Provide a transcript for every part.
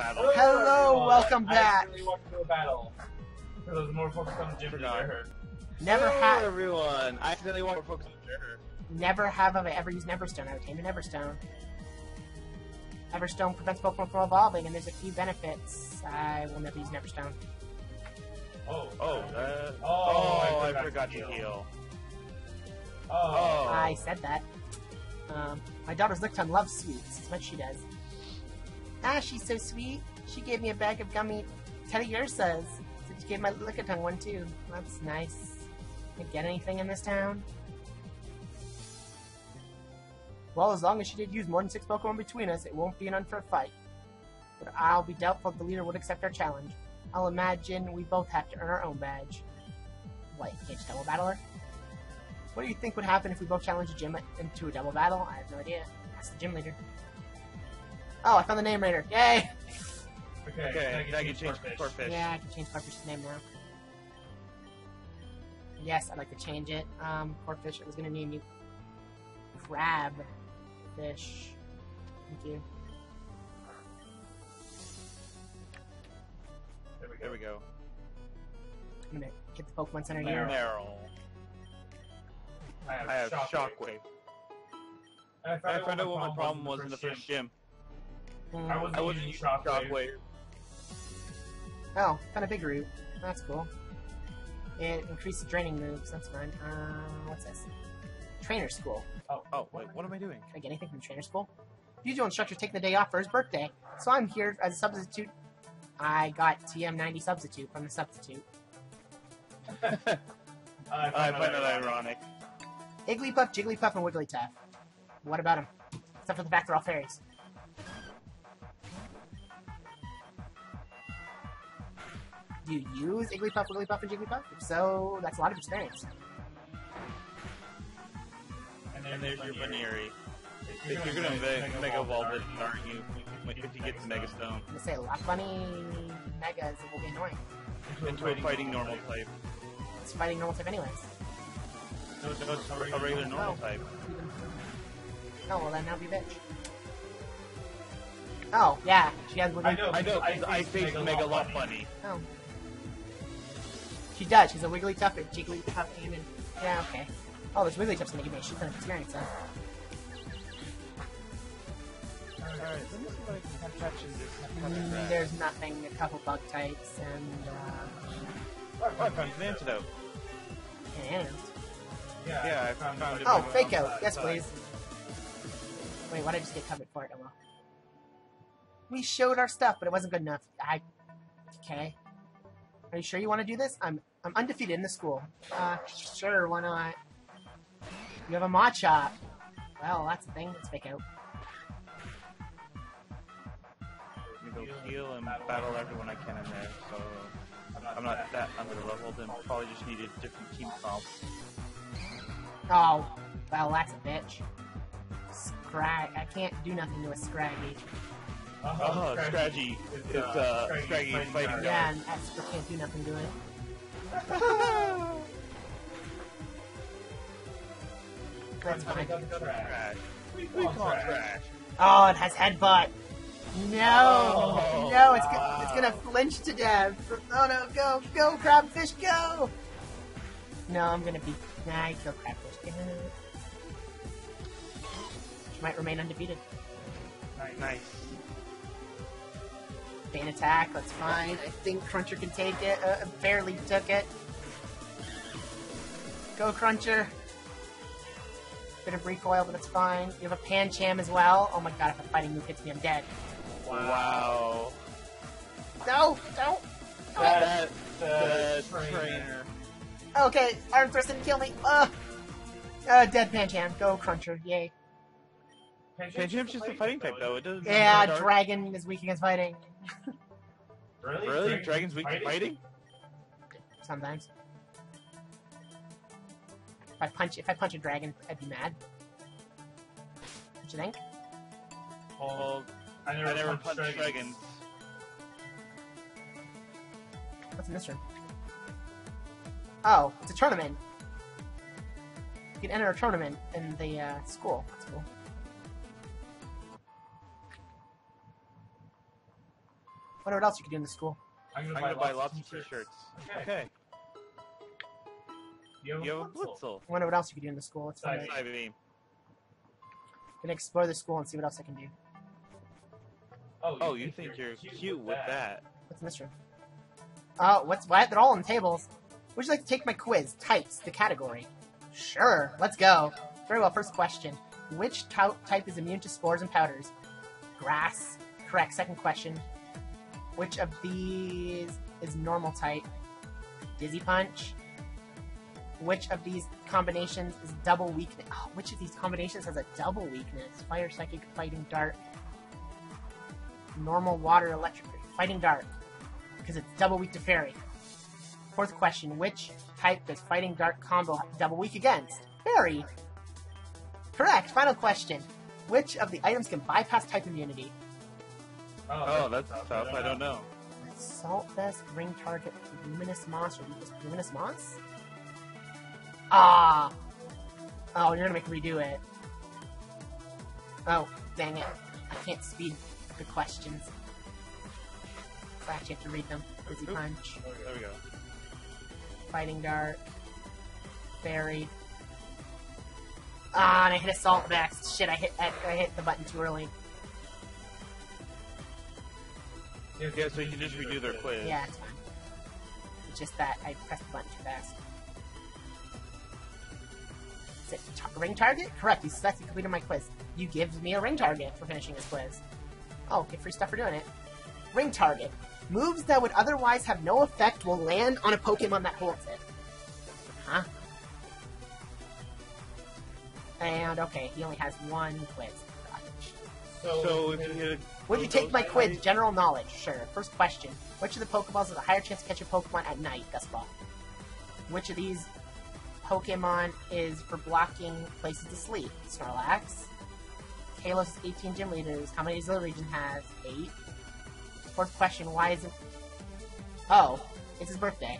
battle. Hello, everyone. welcome I back. accidentally walked into a battle. Because I was more focused on the gym Forgot. leader. Never Hello, have, everyone. I accidentally walked focus on Turner. never have I ever used Neverstone. I retained an Everstone. Everstone prevents Pokemon from evolving, and there's a few benefits. I will never use Neverstone. Oh. Oh, uh, Oh, oh, I I forgot forgot to to heal. heal. Oh. I said that. Um, my daughter's Licton loves sweets. That's what she does. Ah, she's so sweet. She gave me a bag of gummy Teddyursas. So she gave my Lickitung one too. That's nice. Can I get anything in this town? Well, as long as she did use more than six Pokemon between us, it won't be an unfair fight. But I'll be doubtful if the leader would accept our challenge. I'll imagine we both have to earn our own badge. What, you can't just double battle her? What do you think would happen if we both challenged a gym into a double battle? I have no idea. Ask the gym leader. Oh, I found the Name Rater. Yay! Okay, Okay, can now I you get change Corphish? Corphish. Yeah, I can change Corphish's name now. Yes, I'd like to change it. Um, Corphish, I was gonna name you Crab Fish. Thank you. There we go. There we go. I'm gonna get the Pokemon Center here. Meryl. Meryl. I have, I have Shockwave. Shockwave. I I found out what my problem was in the first gym. Mm, I wasn't, I wasn't using using Shockwave. Shockwave. Oh, found a big root. That's cool. It increases draining moves. That's fine. Uh, what's this? Trainer school. Oh, Oh, wait, what am I doing? Can I get anything from trainer school? Usual instructor's taking the day off for his birthday, so I'm here as a substitute. I got TM90 substitute from the substitute. I I find that ironic. ironic. Igglybuff, Jigglypuff, and Wigglytuff. What about them? Except for the fact they're all fairies. You use Igglybuff, Wigglypuff, and Jigglypuff? If so, that's a lot of experience. And then there's your Buneary. If you're gonna Mega, mega Evolve it, aren't you? If you get the Mega Stone. I'm gonna say Lopunny Megas it will be annoying. Into a fighting normal type. It's fighting normal type anyways. No, no, it's a regular normal type. Oh, well then, now be a bitch. Oh, yeah, she has I Wiggly. I know. know, I 'cause I faced faced Mega Mega Lot Lot Bunny. Bunny. Oh. She does. She's a Wigglytuff, a Jigglypuff, and yeah, okay. Oh, there's Wigglytuff's gonna give me a shit ton of experience, huh? Alright, let me see what I can catch in this. kind of Mm, there's nothing. A couple bug types and uh, Oh, I found an antidote. and Yeah, Yeah, I I found found it. it. oh, fake out. Yes, please. Wait, why did I just get covered for it? Oh well. We showed our stuff, but it wasn't good enough. I okay. Are you sure you want to do this? I'm I'm undefeated in the school. Uh, sure, why not? You have a Machop. Well, that's a thing. Let's fake out. I'm gonna go heal and battle everyone I can in there, so I'm not that under leveled and probably just need a different team comp. Oh, well, that's a bitch. Scrag. I can't do nothing to a Scraggy. Oh, strategy. It's uh, Scraggy fighting. Yeah, and Esper can't do nothing to it. That's fine. Trash. We We call it trash. Oh, it has headbutt. No, Oh, no, it's go- it's gonna flinch to death. Oh no, go, go, crabfish, go! No, I'm gonna be. Nah, I kill crabfish. She might remain undefeated. Nice. Bane attack, that's fine. I think Cruncher can take it. Uh, barely took it. Go, Cruncher. Bit of recoil, but it's fine. You have a Pancham as well. Oh my god, if a fighting move hits me, I'm dead. Wow. No, don't. That, the the trainer. trainer. Okay, Arm Thrust didn't kill me. Uh, uh, dead Pancham. Go, Cruncher. Yay. Pancham's just a fighting type though. It doesn't. Yeah. Dragon is weak against fighting. Really? Really? Dragon's weak to fighting? Sometimes. If I punch, if I punch a dragon, I'd be mad. What you think? Well, I I never, never punched punched dragons. What's in this room? Oh, it's a tournament. You can enter a tournament in the uh, school. That's cool. Wonder what else you could do in the school. I'm I'm gonna, gonna buy lots of t-shirts. Okay. Okay. You have, You have a Blitzle. Blitzle. Wonder what else you could do in the school. It's fun. Psybeam. Gonna explore the school and see what else I can do. Oh, you think you're cute with that? What's in this room? Oh, what's what? They're all on tables. Would you like to take my quiz? Types, the category. Sure, let's go. Very well, first question. Which ty- type is immune to spores and powders? Grass. Correct. Second question. Which of these is normal type? Dizzy punch. Which of these combinations is double weakness? Oh, which of these combinations has a double weakness? Fire, psychic, fighting, dark. Normal, water, electric. Fighting dark. Because it's double weak to fairy. Fourth question. Which type does fighting dark combo double weak against? Fairy. Correct. Final question. Which of the items can bypass type immunity? Oh, that's tough. I don't know. Salt Vest, Ring Target, Luminous Moss, or Luminous- Luminous Moss? Ah! Oh, you're gonna make me redo it. Oh, dang it. I can't speed the questions. So I actually have to read them. Busy Oop. Punch, There we go. Fighting Dark, Fairy. Ah, and I hit Assault Vest. Shit, I hit I, I hit the button too early. Yeah, so you can just redo their quiz. Yeah, it's fine. It's just that I pressed the button too fast. Is it tar- ring target? Correct. You successfully completed my quiz. You give me a ring target for finishing this quiz. Oh, get free stuff for doing it. Ring target. Moves that would otherwise have no effect will land on a Pokemon that holds it. Huh? And okay, he only has one quiz. So if you hit Would you take my quiz? General knowledge. Sure. First question. Which of the Pokeballs has a higher chance to catch a Pokemon at night? Dusk Ball. Which of these Pokemon is for blocking places to sleep? Snorlax. Kalos has 18 gym leaders. How many does the region has? 8. Fourth question. Why isn't... Oh. It's his birthday.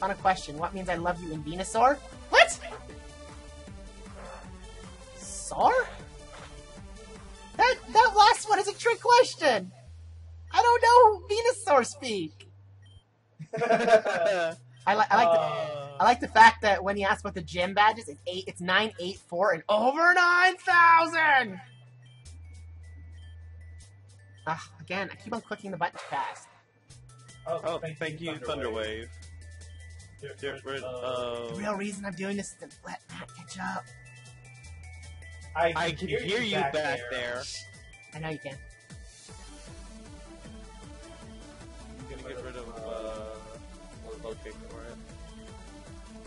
Final question. What means I love you in Venusaur? What? Sor? That that last one is a trick question. I don't know Venusaur speak. I, li- I like the, I like the fact that when he asked about the gym badges, it's eight, it's nine eight four and over nine thousand. Ah, again, I keep on clicking the button too fast. Oh, thank you, Thunderwave. Get rid The real reason I'm doing this is to let Matt catch up. I can hear you back there. I know you can. I'm gonna get rid of uh, locate for it.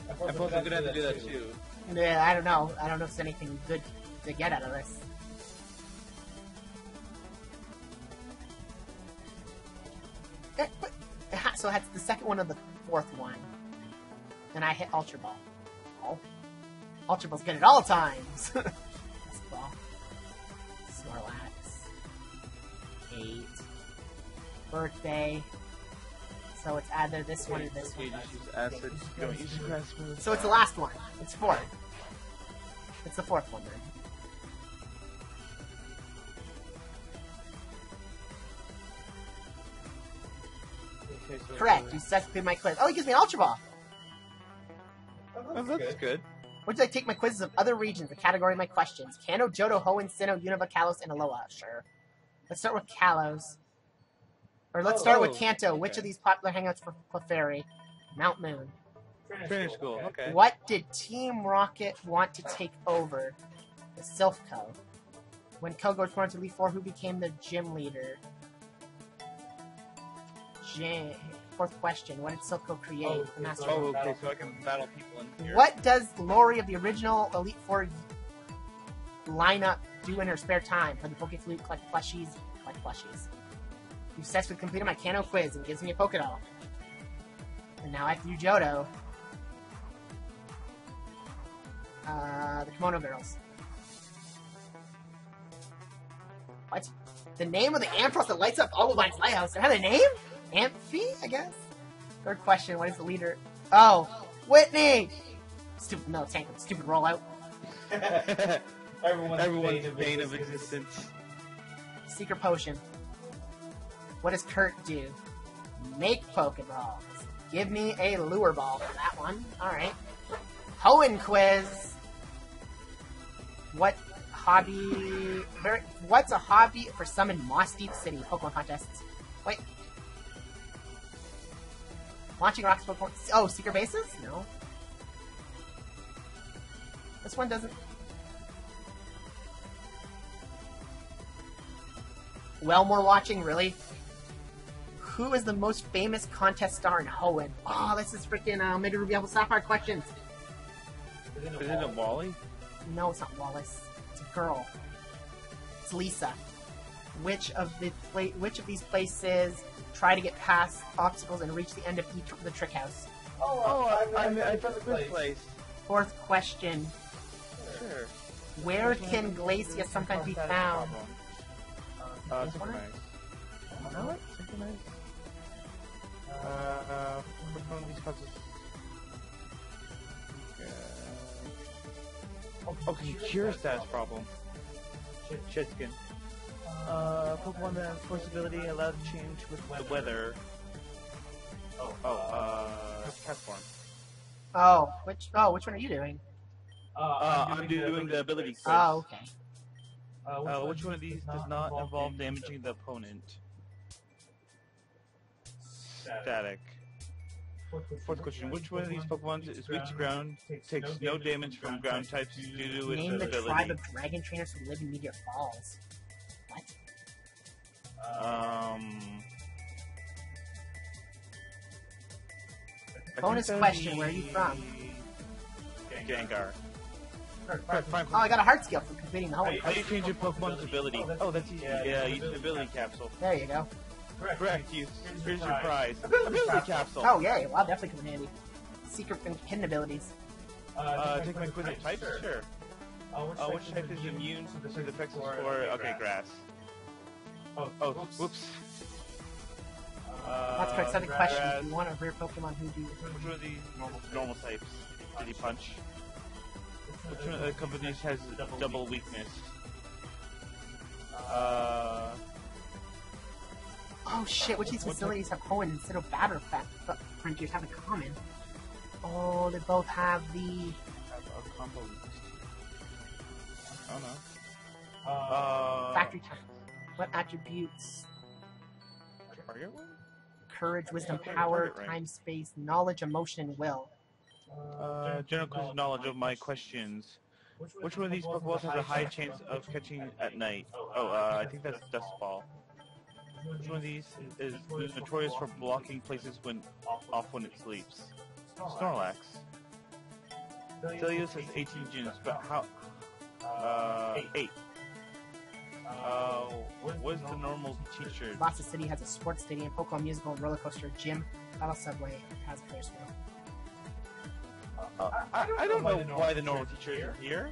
I I suppose I'm gonna have to do that too. Yeah, I don't know. I don't know if there's anything good to get out of this. Eh, but- ha- So that's the second one of the fourth one. And I hit Ultra Ball. Oh. Ultra Ball's good at all times! Eight. Birthday. So it's either this one or this Okay, one. just use acid. Don't use grass move. So it's the last one. It's fourth. It's the fourth one then. Okay, so Correct. You successfully my quiz. Oh, he gives me an Ultra Ball. Oh, that's good. Would you like to take my quizzes of other regions, the category of my questions? Kanto, Johto, Hoenn, Sinnoh, Unova, Kalos, and Alola. Sure. Let's start with Kalos. Or let's Oh, start with oh, Kanto. Which of these popular hangouts for Clefairy? Mount Moon. Finish school. Okay. What did Team Rocket want to take over? The Silph Co. When Koga returned to Elite Four, who became the gym leader? J- Fourth question. What did Silph create? Oh, the Master Oh, okay. So I can battle people in here. What does Lori of the original Elite Four lineup do in her spare time? Play the Poke Flute, collect plushies, collect plushies. You've successfully completed my Kanto quiz and gives me a Pokédoll. And now I have to do Johto. Uh, the Kimono Girls. What? The name of the Ampharos that lights up Ovaldine's lighthouse. It have a name? Amphi, I guess? Third question, what is the leader? Oh, Whitney! Stupid, no, tank, stupid rollout. Everyone's, Everyone's bane of existence. Secret potion. What does Kurt do? Make Pokeballs. Give me a lure ball for that one. Alright. Hoenn quiz. What hobby... Very, what's a hobby for some in Mossdeep City Pokemon contests? Wait. Launching rocks Pokemon... Oh, secret bases? No. This one doesn't... Well, more watching, really? Who is the most famous contest star in Hoenn? Oh, this is freaking uh, Mega Ruby Alpha Sapphire questions. Isn't Isn't it Wally? No, it's not Wallace. It's a girl. It's Lisia. Which of the pla- which of these places try to get past obstacles and reach the end of each of the trick house? Oh, I, I, I found the fifth place. Fourth question: Sure. Where can Glacia sometimes be found? Uh, This one? synchronize. You what? Synchronize. Uh, which one of these causes? Uh, okay, cure status problem. Shed Skin. Uh, Pokemon that has force ability allowed to change with the weather. Oh, uh, Castform. Oh, which oh, which one are you doing? Uh, I'm doing the ability quiz. Oh, okay. Uh, which one of these does not involve damaging the opponent? Static. Fourth question. Which one of these Pokemon is weak to ground, takes no damage from ground types due to its Name the ability? tribe of dragon trainers who live in Meteor Falls. What? Um. Bonus question, where are you from? Gengar. Correct, fine. Oh, I got a heart skill for completing the whole. How do you change a Pokemon's ability? Oh, that's easy. Yeah, use an ability capsule. There you go. Correct. Use. Here's your prize. Ability capsule. Oh, yay. Well, definitely come in handy. Secret and hidden abilities. Uh, take my quiz of types? Sure. Uh, which type is immune to the effects of spore? Okay, grass. Oh, whoops. Uh, That's correct. Seven questions. grass. You want a rare Pokemon who do. Which one of these normal types did he punch? Which one of the companies has double weakness? Uh, Oh shit! Which of these facilities have Hoenn instead of Batter Fat Frontiers have in common? Oh, they both have the. have a combo. I don't know. Uh, Factory type. What attributes? Target one? Courage, wisdom, power, target rank. time, space, knowledge, emotion, and will. Uh, general quiz knowledge of my questions. Which one of these Pokeballs has a high chance of catching at night? Oh, uh, I think that's Dusk Ball. Which one of these is notorious for blocking places when off when it sleeps? Snorlax. Delios has 18 gyms, but how? Uh, 8. Uh, what is the normal teacher? Lhasa City has a sports stadium, Pokemon musical, roller coaster, gym, battle subway, and has a Ferris wheel. Uh, I, I don't know why the normal teacher isn't here.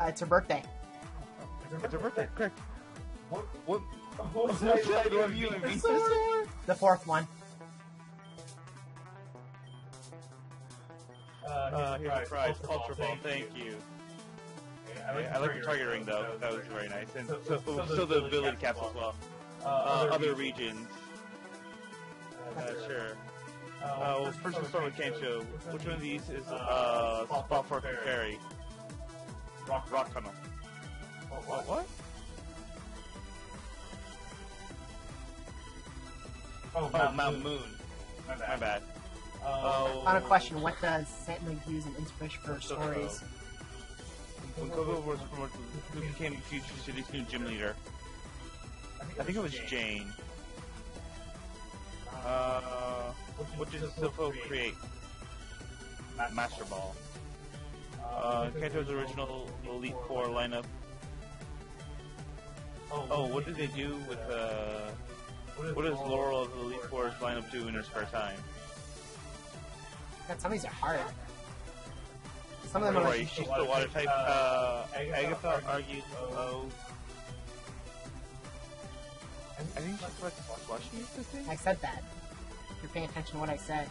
Uh, it's her birthday. It's her birthday, correct. What? What? What side have you and me? The fourth one. Uh, here's a prize, Ultra Ball, thank you. I, I like the target ring though, that was very nice. And so, so the ability caps as well. Uh, other regions. Uh, sure. Uh, well, first we'll start with Kanto. Which one of these is uh, spot for a fairy? Rock, rock tunnel. What? What? Oh, Mount Moon. My bad. Oh. Final question: What does Santa use as inspiration for her stories? When Koga was promoted, who became Fuchsia City's new gym leader? I think it was Jane. Uh, what did Silph Co. create? Master Ball. Uh, Kanto's original Elite Four lineup. Oh, what did they do with, uh, what does Laurel of the Elite Four's lineup do in her spare time? God, some of these are hard. Some of them are Right, like, she's the water type. Uh, Agatha argued, oh. I think she collects slushies, I? I said that. If you're paying attention to what I said.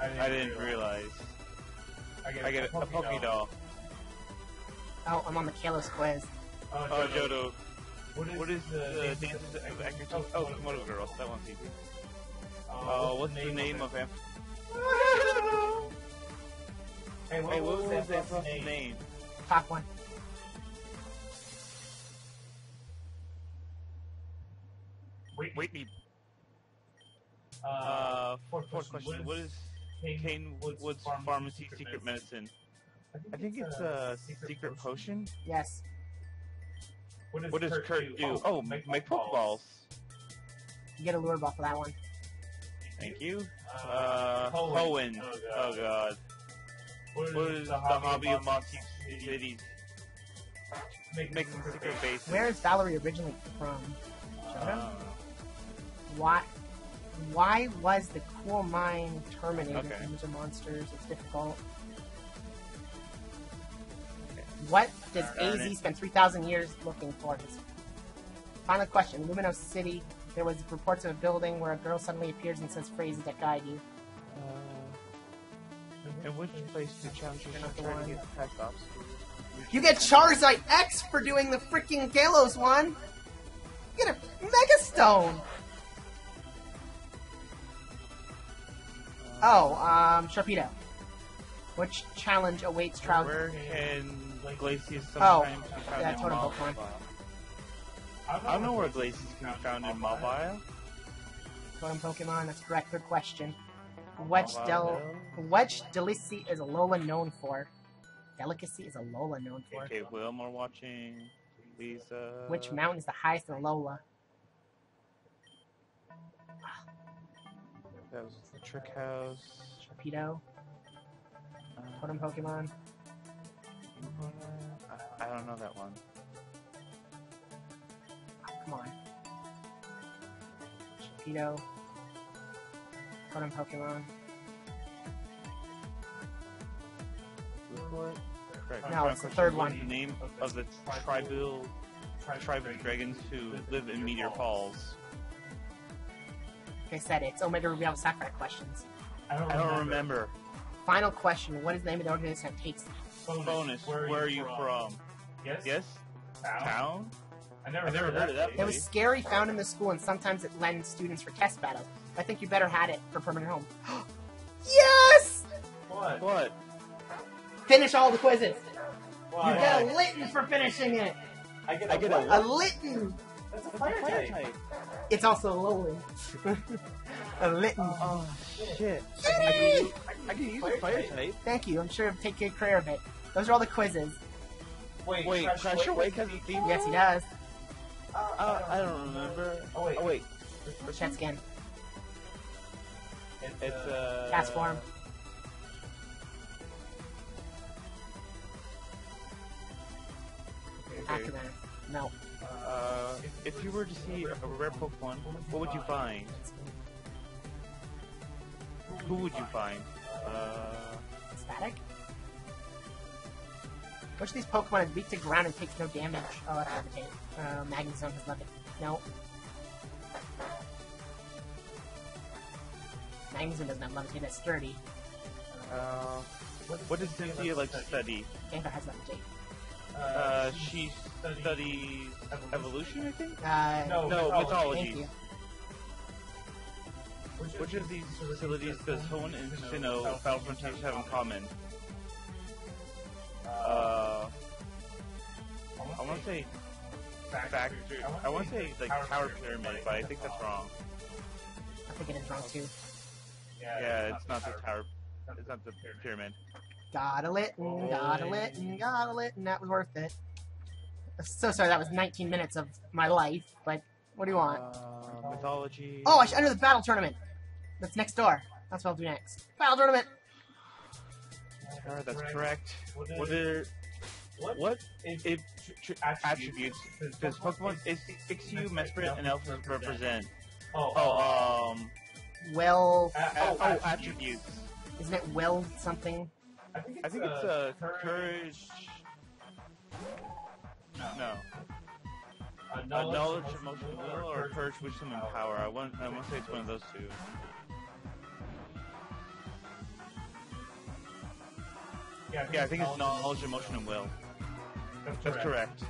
I didn't realize. I get a, a Poké Doll. Oh, I'm on the Kalos quiz. Oh, Johto. What is, What is the, the dance dances of of Agriculture? Agriculture? Oh, Kimono Girl. That one's easy. Uh, what's the name of him? Hey, what, Hey, what what was that name? name? Top one. Wait, Wait, me. Uh, Uh, fourth fourth question. question. What is Kane, Kane Woods, Woods Pharmacy Secret Medicine? I think it's a secret potion. Yes. What does Kurt do? Oh, make, make Pokeballs. You get a lure ball for that one. Thank you. Uh, Hoenn. Oh god. What is the hobby of Mossy Cities? Making secret bases. Where is Valerie originally from? Uh, Why? Why was the coal mine terminated? Okay. These are monsters. It's difficult. What does Darn AZ it. spend 3,000 years looking for? His final question. Lumiose City. There was reports of a building where a girl suddenly appears and says phrases that guide you. uh, in which place do challengers You're not the try to get past obstacles? You get Charizard X for doing the freaking Kalos one. You get a Mega Stone. Oh, um, Sharpedo. Which challenge awaits Trout? Where can Glacius Oh, sometimes be found yeah, in totem? Pokemon. I don't know where Glacius can be found in Mobile. Totem Pokemon. That's correct. Good question. Which del which delicacy is Alola known for? Delicacy is Alola known for. Okay, Wilmore watching. Lisa. Which mountain is the highest in Alola? That was the Trick House. Sharpedo. Uh, Totem Pokemon. I, I don't know that one. Oh, come on. Sharpedo. Totem Pokemon. Correct. No, it's the third one. the name of the tribal tribe of dragons who live in Meteor Falls? Like I said, it's oh, Omega Ruby Alpha Sapphire questions. I don't, I don't remember. Final question. What is the name of the organization that takes Bonus. Where are you from? Yes. Yes? Town. Town? I never, I never heard of that It was scary found in the school and sometimes it lends students for test battles. I think you better had it for permanent home. yes! What? What? Finish all the quizzes. Why? You get a Litten for finishing it. I get, I get a A Litten. That's a fire type. It's also a Alolan. a Litten. Oh, shit. Yay! I can use a fire type. Thank you. I'm sure it'll take good care of it. Those are all the quizzes. Wait, Wait, Crusher Wake has a theme? Yes, he does. Uh, I don't remember. Oh, wait. Oh, wait. Chat scan. It's, uh... Castform. Okay. Aftermath. No. Uh, if you were to see a rare Pokemon, what would you find? Who would you find? Uh, Static? Which of these Pokemon is weak to ground and takes no damage? Oh, that's Levitate. Uh, Magnezone has Levitate. No. Magnezone doesn't have Levitate, that's Sturdy. uh, what does Cynthia like to study? Gengar has Levitate. Uh, she studies evolution, I think? Uh, No, No, mythology. mythology. thank you. Which of these facilities does Hoenn and Sinnoh Battle Frontiers have in common? Uh, I want to say factory. I want to say like Tower Pyramid, but I think that's wrong. I think it is wrong too. Yeah, it's not the Tower. It's not the pyramid. Got a Litten, got a Litten, got a Litten. That was worth it. So sorry, that was 19 minutes of my life, but what do you want? Uh, mythology. Oh, I should enter the battle tournament. That's next door. That's what I'll do next. Battle tournament. Sure, that's correct. What What is, are what is if tr- attributes does Pokemon is Ixu, Mesprit, and Elfin represent? Oh, Oh, um, Well, uh, oh, oh, attributes. isn't it well something? I think it's, I think it's uh, courage. No, uh, uh, knowledge, emotion, will, or courage, wisdom, and power. I want, I want to say it's one of those two. Yeah, Yeah, I think it's knowledge, emotion, and will. That's correct.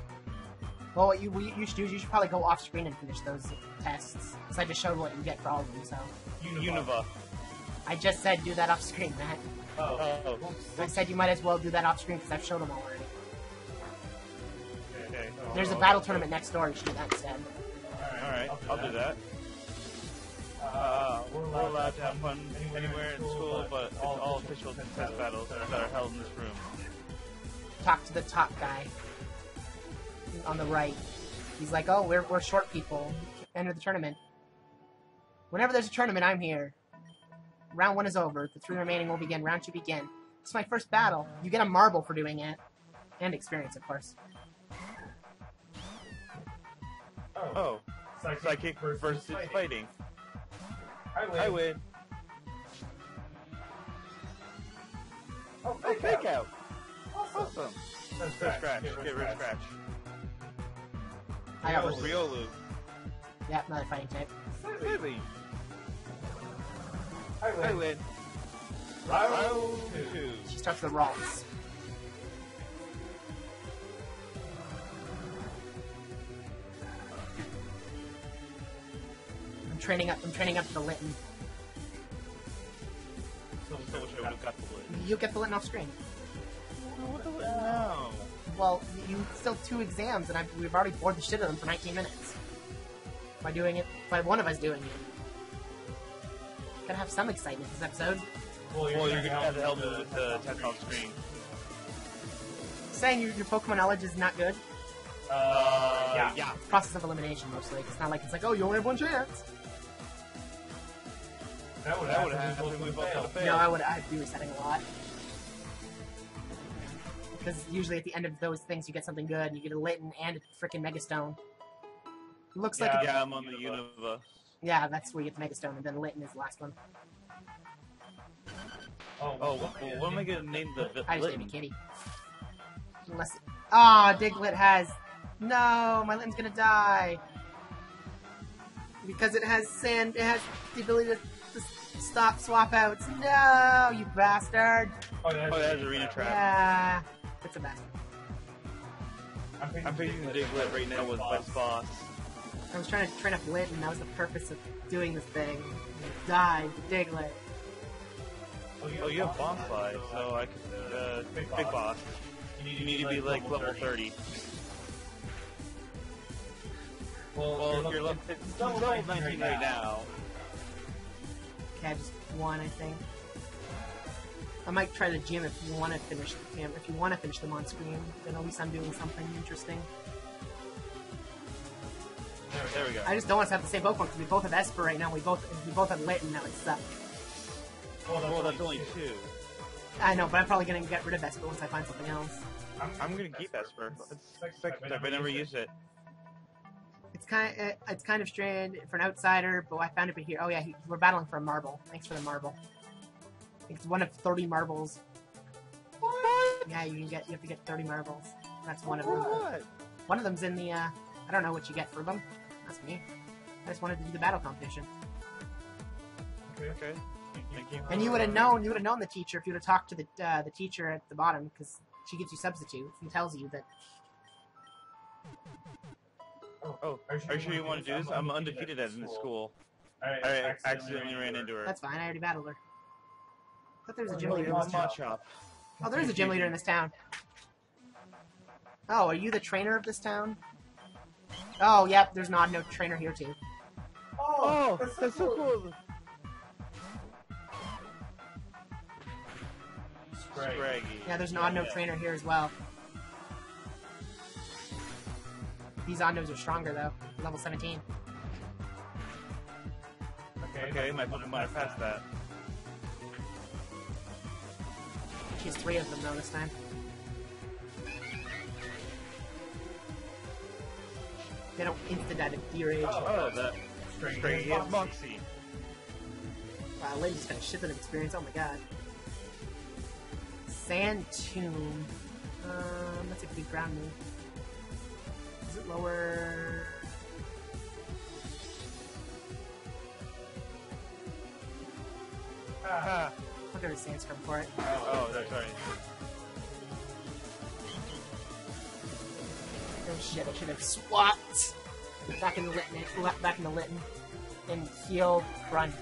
Well, what you, what you should do is you should probably go off screen and finish those tests. Because I just showed what you get for all of them, so. Unova. I just said do that off screen, Matt. Oh. Oh, I said you might as well do that off screen because I've shown them already. okay. There's a battle tournament next door, you should do that instead. Alright, I'll do that. Uh, we're allowed to have fun anywhere in school, but it's all official test battles that are held in this room. Talk to the top guy on the right. He's like, oh, we're, we're short people. Enter the tournament. Whenever there's a tournament, I'm here. Round one is over. The three remaining will begin. Round two begin. It's my first battle. You get a marble for doing it. And experience, of course. Oh, oh. psychic versus fighting. I win. I Oh, Oh, fake out. Awesome. Awesome. That's First scratch. Get rid of scratch. I got Oh, Riolu. Yeah, another fighting type. Really? I I win. win. Round two. two. She starts with Ralts. I'm training up. I'm training up the Litten. So wish I would've got the win. You get the Litten off screen. Oh, no. Well, you still two exams, and I've, we've already bored the shit out of them for 19 minutes. By doing it, by one of us doing it. Gotta have some excitement this episode. Well, Well, you're gonna have to help me with the test off screen. Saying your, your Pokemon knowledge is not good. Uh, yeah. Yeah. Process of elimination mostly. It's not like it's like, oh, you only have one chance. That would That would happen. happen. We We both both gotta fail. No, I would. I'd be resetting a lot. Because usually at the end of those things, you get something good. You get a Litten and a freaking Megastone. It looks like, Yeah. a, Yeah, I'm on the Unova. Yeah, that's where you get the Megastone, and then Litten is the last one. Oh, Oh, what, what am I gonna name the vi- I just named Litten? it Kitty. Unless, ah, Diglett has. No, my Litten's gonna die because it has sand. It has the ability to, to stop swap outs. No, you bastard! oh, yeah, Oh, that has Arena Trap. Yeah, it's a bastard. I'm picking, I'm picking Diglett right now with Best Boss. I was trying to train up Lit, and that was the purpose of doing this thing. Die, Diglett. Oh, you have Bomb Slide, so I could, uh, Big Boss. You need to be like level 30. Well, you're level, it's level 19 right now. Okay, I just one, I think. I might try the gym if you want to finish him. If you want to finish them on screen, then at least I'm doing something interesting. There we go. I just don't want us to have the same Pokemon because we both have Esper right now. We both we both have Lit, and now it's sucks. Well, that's only two. I know, but I'm probably gonna get rid of Esper once I find something else. I'm gonna keep Esper. It's second type. I never used it. It's kind of, it's kind of strange for an outsider, but I found it but here. Oh yeah, he, we're battling for a marble. Thanks for the marble. It's one of 30 marbles. Yeah, you can get you have to get 30 marbles. That's one of them. What? One of them's in the. Uh, I don't know what you get for them. That's me. I just wanted to do the battle competition. Okay. Okay, thank you. And you would have known. You would have known the teacher if you would have talked to the uh, the teacher at the bottom because she gives you substitutes and tells you that. Oh, are you sure you want to do this? I'm undefeated at in the school. I accidentally ran into her. That's fine. I already battled her. I thought there was a gym Oh, leader in this town. Machop. Oh, there is a gym leader in this town. Oh, are you the trainer of this town? Oh, yep. There's not no trainer here too. Oh, oh that's so cool. Scraggy. Yeah, there's an odd no trainer here as well. These Ondos are stronger though. Level 17. Okay, my Pokemon are past that. She has three of them though this time. They don't instant at a deer age. Oh, that Scraggy is Moxie. Wow, just got a shit ton of experience. Oh my god. Sand Tomb. Um, that's a good ground move. Is it lower? Ah. I'll go to Sandstorm for it. Oh, that's shit, I should have swapped back in the Litten, back in the Litten, and healed Crunch.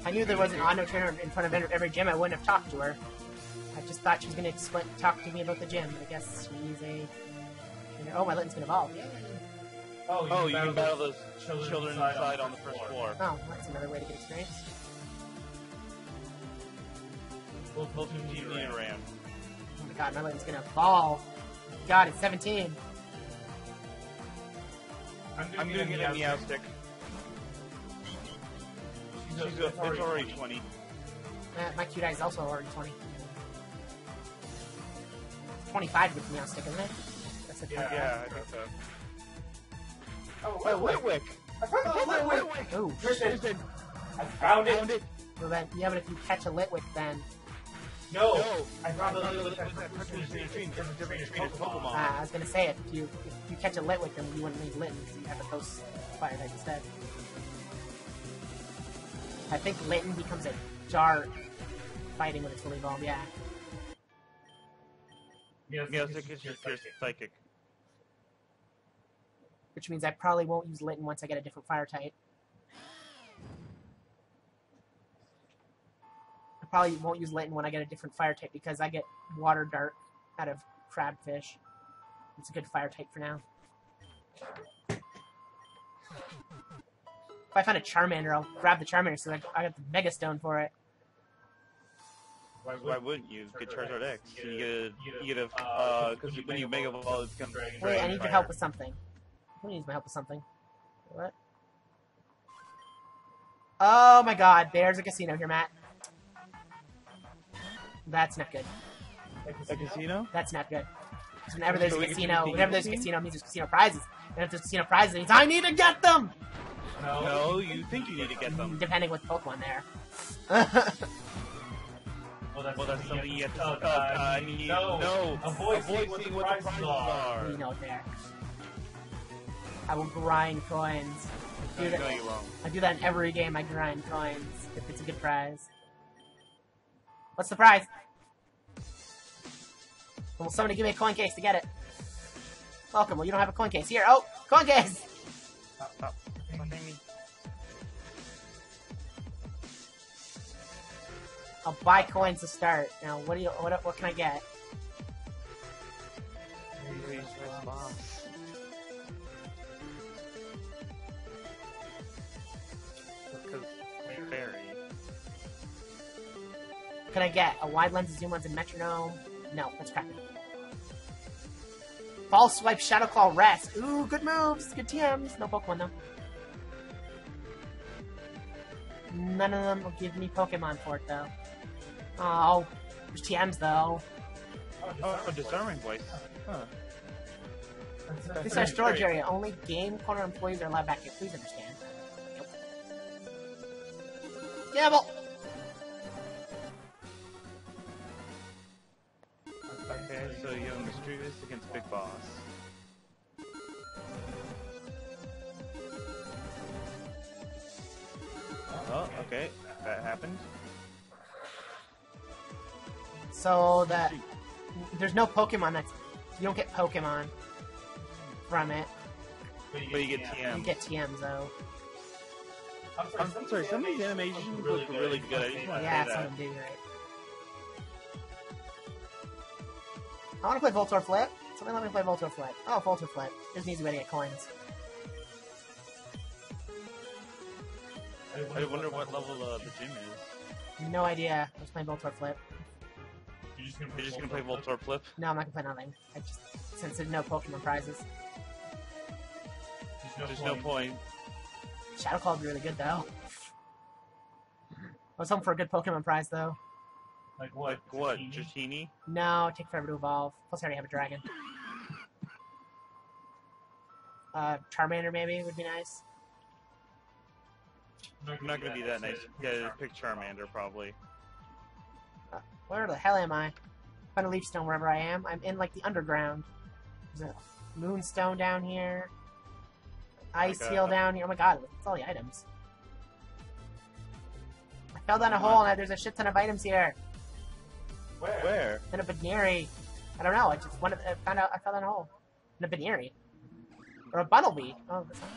If I knew there was an auto trainer in front of every- gym, I wouldn't have talked to her. I just thought she was going to talk to me about the gym, but I guess she's a. Oh, my Litten's been evolved. Oh, Oh, you can battle those those children children inside inside on the first floor. Oh, that's another way to get experience. Of Genie you and Ram. Oh my god, my Litten's going to fall. God, it's 17. I'm doing, I'm doing it in Meowstic. She's She's a, it's already 20. Uh, my cute eye is also already 20. 25 with Meowstic, isn't it? That's a 25. Yeah, I think so. Oh, Wait, Litwick! Oh, wait, wait. Ooh, Tristan, I found it. Found it! well then, yeah, but if you catch a Litwick, then No, No! I found the Found little it with screen, screen, different different screen, it's uh, Pokemon. I was gonna say if you if you catch a Litwick, then you wouldn't need Litten because you have a Ghost Fire type instead. I think Litten becomes a Dark fighting when it's fully evolved. Yeah, Yes, Meow is just pure psychic. Which means I probably won't use Litten once I get a different Fire type. I probably won't use Litten when I get a different Fire type because I get Water Dark out of Crabfish. It's a good Fire type for now. If I find a Charmander, I'll grab the Charmander so I, I got the Mega Stone for it. Why Why wouldn't you get Charizard X? You get a, you get a, uh, because when you Mega Evolve, it becomes Wait, I need your help with something. Who needs my help with something? What? Oh my god, there's a casino here, Matt. That's not good. A casino? That's not good. 'Cause whenever there's a casino, whenever there's a casino, it means there's casino prizes. And if there's casino prizes, it means I need to get them! No. No, you think you need to get them. Depending with Pokemon there. Well, that's, Well, that's something you have to Oh, look up. God. No. no. Avoid, Avoid seeing seeing what the prizes are. you know it there. I will grind coins. I do, No, that, you won't. I do that in every game. I grind coins if it's a good prize. What's the prize? Will somebody give me a coin case to get it? Welcome. Well, you don't have a coin case. Here. Oh, coin case! Stop, stop. Stop. I'll buy coins to start. Now, what do you? What, what can I get? Can I get a wide lens, a zoom lens, and metronome? No, that's crappy. False swipe, shadow claw, rest. Ooh, good moves, good TMs. No Pokemon though. None of them will give me Pokemon for it though. Oh, there's TMs though. Oh, a disarming voice. Huh. This is our storage area. Only game corner employees are allowed back here. Please understand. Gamble! You have Mischievous against Big Boss. Oh, okay, that happened. So that there's no Pokemon that's you don't get Pokemon from it. But you get TM. You get TMs though. I'm, I'm sorry, some of these animations look really good. I just Yeah, say some that. of them do, right? I want to play Voltorb Flip. Somebody let me play Voltorb Flip. Oh, Voltorb Flip. There's an easy way to get coins. I wonder what level uh, the gym is. No idea. I was playing Voltorb Flip. You're just gonna, You're just gonna play Voltorb Flip? No, I'm not gonna play nothing. I just since there's no Pokemon prizes. There's no point. Shadow Claw would be really good though. I was hoping for a good Pokemon prize though. Like what? Like what? Zucchini? Dratini? No, take forever to evolve. Plus, I already have a dragon. Uh, Charmander maybe would be nice. I'm not gonna be that nice. Yeah, pick Charmander probably. Where the hell am I? Find a leaf stone wherever I am. I'm in like the underground. There's a moonstone down here. ice Like, heal uh, down here. Oh my god, it's all the items. I fell down a hole and there's a shit ton of items here. Where? Where? In a Buneary. I don't know. I just one of I found out I fell in a hole. In a Buneary. Or a Bunnelby. Oh, that's not...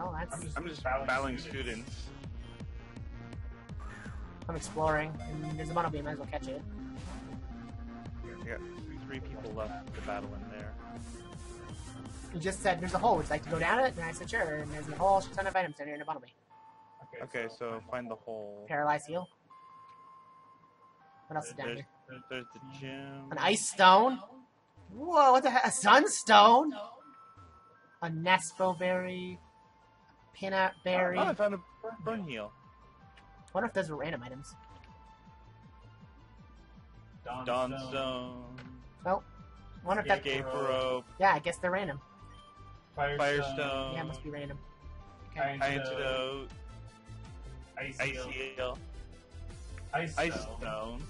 Oh, that's. I'm just, I'm just battling students. I'm exploring. And there's a Bunnelby. Might as well catch it. I got three people left to battle in there. You just said there's a hole. Would you like to go down it? And I said sure. And there's a whole shit ton of items down here in a Bunnelby. Okay, so find the hole. Paralyze heal. What else is down There's, here? there's the gym. An ice stone. Whoa, what the heck? A sunstone? A Nespo berry. A Pinap berry. Oh, I found a burn heal. I wonder if those were random items. Dawn stone. wonder if that. Escape rope. Yeah, I guess they're random. Firestone. Yeah, it must be random. Antidote. Ice, Ice heal. heal. Ice, Ice stone.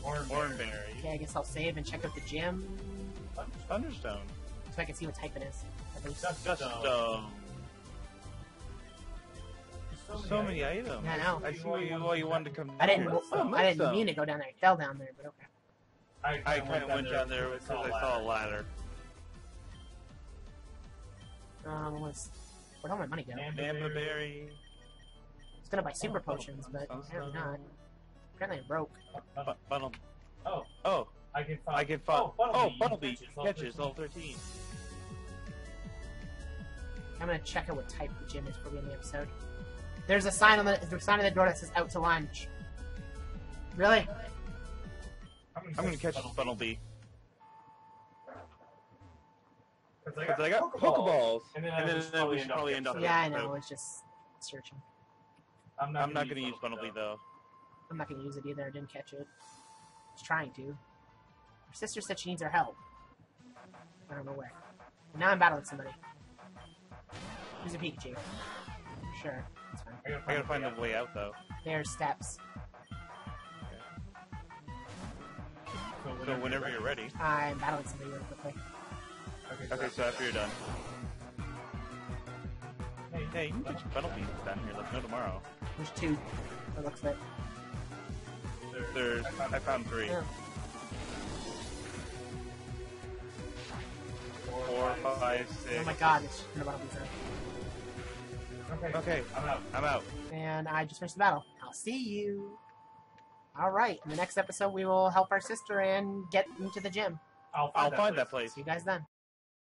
Stone. Orange. Thornberry. Okay, I guess I'll save and check out the gym Thunderstone. so I can see what type it is. At least. Dusk Dusk stone. stone. There's So many items. Yeah, I know. I see why you, why you wanted to come I didn't. down here. Oh, I didn't mean to go down there. I fell down there, but okay. I I kind of went down there because I saw a ladder. Um, what's where'd all my money go? Mamba berry. I was gonna buy super potions, but apparently not. Apparently I'm broke. Bu- Bunnel. Oh, Oh, I can find. I can find. Oh, Bunnelby oh, level catches 13. all 13. I'm gonna check out what type the gym is for the end of the episode. There's a sign on the there's a sign on the door that says out to lunch. Really? I'm gonna catch this Bunnelby. Because Because I got Pokeballs. And then, And I then would I would probably end up Yeah, I so- know. It's just searching. I'm I'm not gonna use Bunnelby though. I'm not gonna use it either. I didn't catch it. I was trying to. Her sister said she needs our help. I don't know where. Now I'm battling somebody. Who's a Pikachu? Sure, that's fine. I gotta find the way out though. There's steps. So whenever you're ready. I'm battling somebody real quickly. Okay, so after you're done. Hey, Hey, you can catch Bunnelby down here. Let me know tomorrow. There's two. It looks like. There's. I found three. Yeah. Four, five, six. Oh my god, it's in the bottom of the Okay. Okay, I'm out. I'm out. And I just finished the battle. I'll see you. Alright, in the next episode, we will help our sister and get into the gym. I'll I'll find that place. See you guys then.